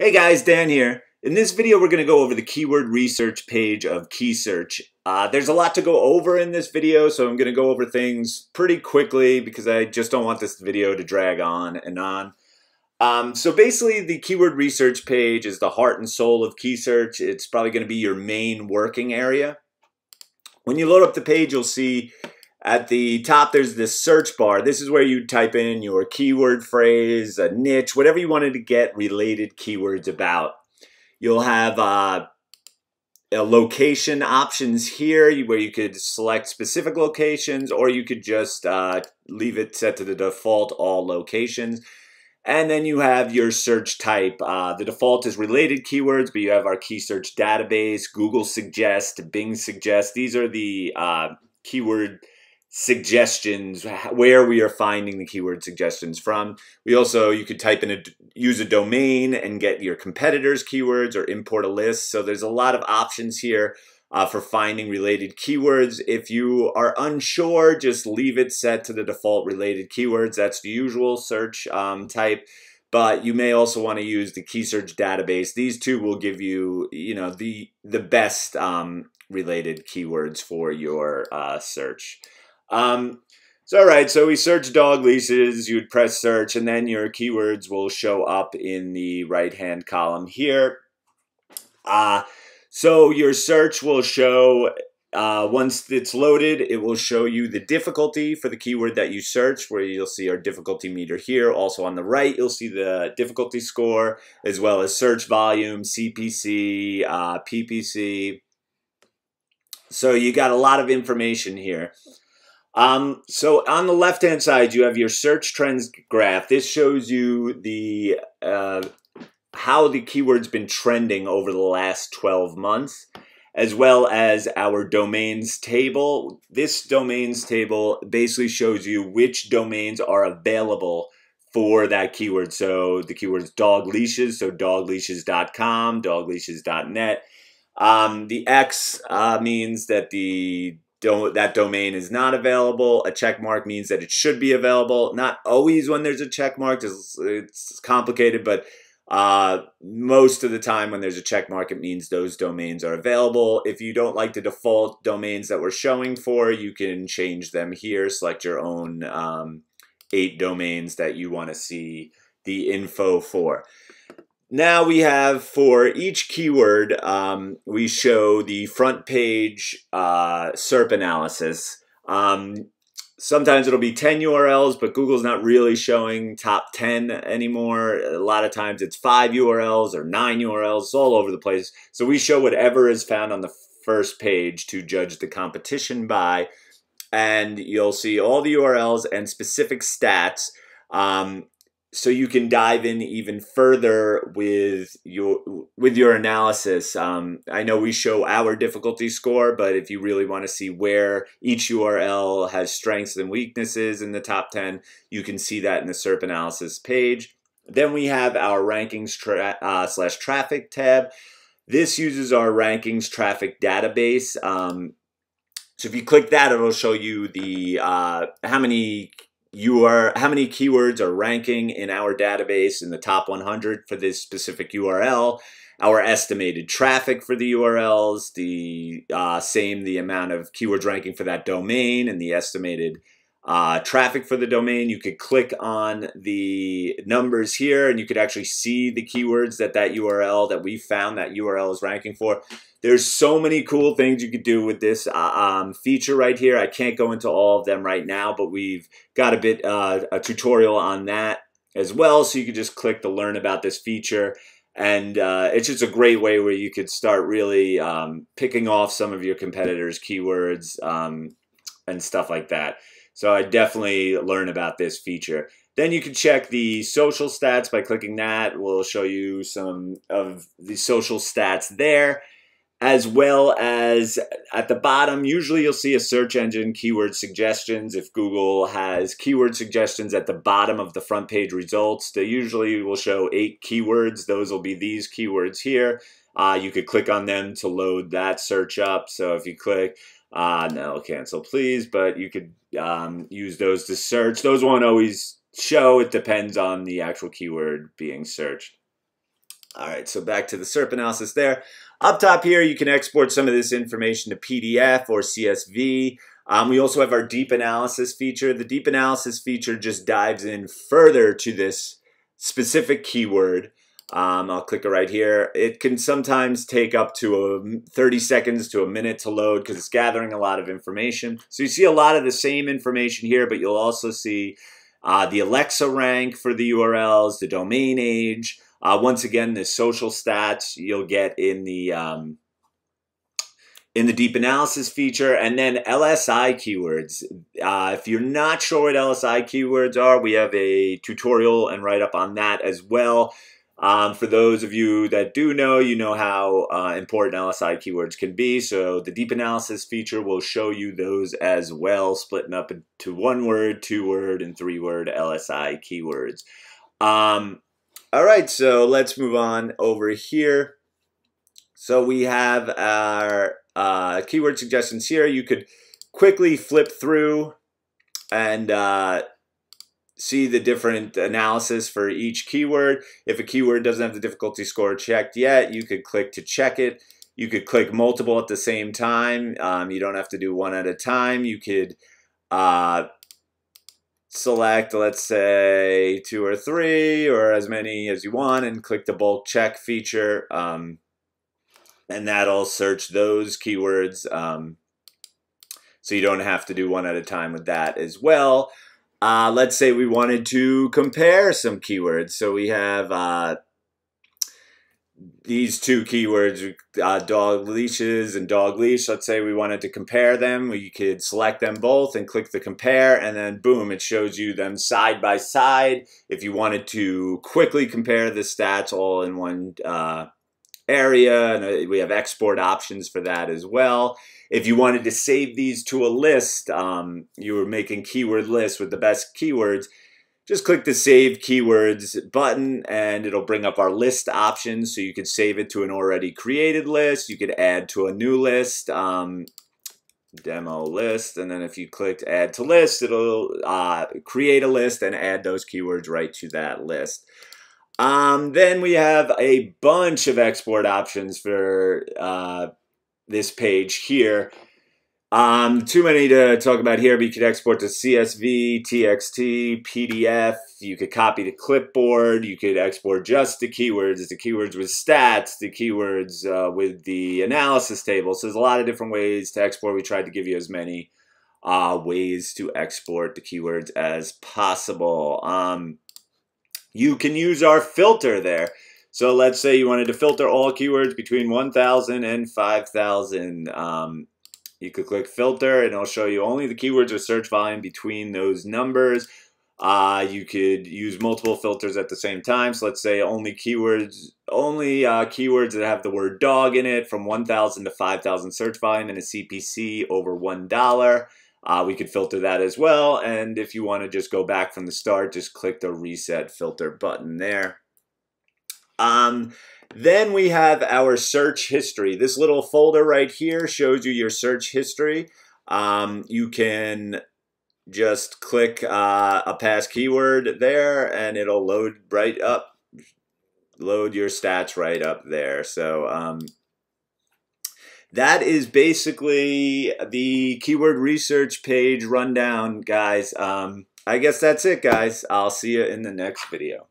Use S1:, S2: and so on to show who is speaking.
S1: Hey guys, Dan here. In this video, we're going to go over the keyword research page of KeySearch. Uh, there's a lot to go over in this video, so I'm going to go over things pretty quickly because I just don't want this video to drag on and on. Um, so basically, the keyword research page is the heart and soul of KeySearch. It's probably going to be your main working area. When you load up the page, you'll see at the top, there's this search bar. This is where you type in your keyword phrase, a niche, whatever you wanted to get related keywords about. You'll have uh, location options here where you could select specific locations or you could just uh, leave it set to the default all locations. And then you have your search type. Uh, the default is related keywords, but you have our key search database, Google Suggest, Bing Suggest. These are the uh, keyword suggestions where we are finding the keyword suggestions from. We also you could type in a use a domain and get your competitors keywords or import a list. So there's a lot of options here uh, for finding related keywords. If you are unsure just leave it set to the default related keywords. That's the usual search um, type. But you may also want to use the key search database. These two will give you you know the the best um, related keywords for your uh, search um, so, all right, so we search dog leashes, you'd press search, and then your keywords will show up in the right hand column here. Uh, so, your search will show, uh, once it's loaded, it will show you the difficulty for the keyword that you searched, where you'll see our difficulty meter here. Also, on the right, you'll see the difficulty score, as well as search volume, CPC, uh, PPC. So, you got a lot of information here. Um, so on the left hand side, you have your search trends graph. This shows you the uh, how the keyword's been trending over the last 12 months, as well as our domains table. This domains table basically shows you which domains are available for that keyword. So the keyword is dog leashes, so dogleashes.com, dogleashes.net. Um, the X uh, means that the do that domain is not available. A check mark means that it should be available. Not always when there's a check mark. It's, it's complicated, but uh, most of the time when there's a check mark, it means those domains are available. If you don't like the default domains that we're showing for, you can change them here. Select your own um, eight domains that you want to see the info for. Now we have for each keyword, um, we show the front page uh, SERP analysis. Um, sometimes it'll be 10 URLs, but Google's not really showing top 10 anymore. A lot of times it's five URLs or nine URLs, all over the place. So we show whatever is found on the first page to judge the competition by. And you'll see all the URLs and specific stats. Um, so you can dive in even further with your with your analysis. Um, I know we show our difficulty score, but if you really want to see where each URL has strengths and weaknesses in the top 10, you can see that in the SERP analysis page. Then we have our rankings tra uh, slash traffic tab. This uses our rankings traffic database. Um, so if you click that, it'll show you the uh, how many you are how many keywords are ranking in our database in the top 100 for this specific URL, our estimated traffic for the URLs, the uh, same the amount of keywords ranking for that domain, and the estimated uh, traffic for the domain. You could click on the numbers here, and you could actually see the keywords that that URL that we found that URL is ranking for. There's so many cool things you could do with this uh, um, feature right here. I can't go into all of them right now, but we've got a bit uh, a tutorial on that as well. So you could just click to learn about this feature. And uh, it's just a great way where you could start really um, picking off some of your competitors' keywords um, and stuff like that. So I definitely learn about this feature. Then you can check the social stats by clicking that. We'll show you some of the social stats there as well as at the bottom, usually you'll see a search engine keyword suggestions. If Google has keyword suggestions at the bottom of the front page results, they usually will show eight keywords. Those will be these keywords here. Uh, you could click on them to load that search up. So if you click, uh, no, cancel please, but you could um, use those to search. Those won't always show. It depends on the actual keyword being searched. All right, so back to the SERP analysis there. Up top here, you can export some of this information to PDF or CSV. Um, we also have our deep analysis feature. The deep analysis feature just dives in further to this specific keyword. Um, I'll click it right here. It can sometimes take up to a, 30 seconds to a minute to load because it's gathering a lot of information. So you see a lot of the same information here, but you'll also see uh, the Alexa rank for the URLs, the domain age. Uh, once again, the social stats you'll get in the um, in the deep analysis feature, and then LSI keywords. Uh, if you're not sure what LSI keywords are, we have a tutorial and write up on that as well. Um, for those of you that do know, you know how uh, important LSI keywords can be. So the deep analysis feature will show you those as well, splitting up into one word, two word, and three word LSI keywords. Um, all right, so let's move on over here. So we have our uh, keyword suggestions here. You could quickly flip through and uh, see the different analysis for each keyword. If a keyword doesn't have the difficulty score checked yet, you could click to check it. You could click multiple at the same time. Um, you don't have to do one at a time. You could uh, select, let's say, two or three or as many as you want and click the bulk check feature. Um, and that'll search those keywords. Um, so you don't have to do one at a time with that as well. Uh, let's say we wanted to compare some keywords. So we have uh, these two keywords, uh, dog leashes and dog leash. Let's say we wanted to compare them. We could select them both and click the compare and then boom, it shows you them side by side. If you wanted to quickly compare the stats all in one uh, area, and uh, we have export options for that as well. If you wanted to save these to a list, um, you were making keyword lists with the best keywords, just click the Save Keywords button and it'll bring up our list options. So you could save it to an already created list. You could add to a new list, um, demo list. And then if you clicked Add to List, it'll uh, create a list and add those keywords right to that list. Um, then we have a bunch of export options for uh, this page here. Um, too many to talk about here, but you could export to CSV, TXT, PDF. You could copy to clipboard. You could export just the keywords, the keywords with stats, the keywords uh, with the analysis table. So there's a lot of different ways to export. We tried to give you as many uh, ways to export the keywords as possible. Um, you can use our filter there. So let's say you wanted to filter all keywords between 1,000 and 5,000. Um, you could click filter and it'll show you only the keywords with search volume between those numbers. Uh, you could use multiple filters at the same time. So let's say only keywords, only uh, keywords that have the word dog in it from 1,000 to 5,000 search volume and a CPC over $1. Uh, we could filter that as well. And if you want to just go back from the start, just click the reset filter button there. Um, then we have our search history. This little folder right here shows you your search history. Um, you can just click uh, a past keyword there and it'll load right up, load your stats right up there. So um, that is basically the keyword research page rundown, guys. Um, I guess that's it, guys. I'll see you in the next video.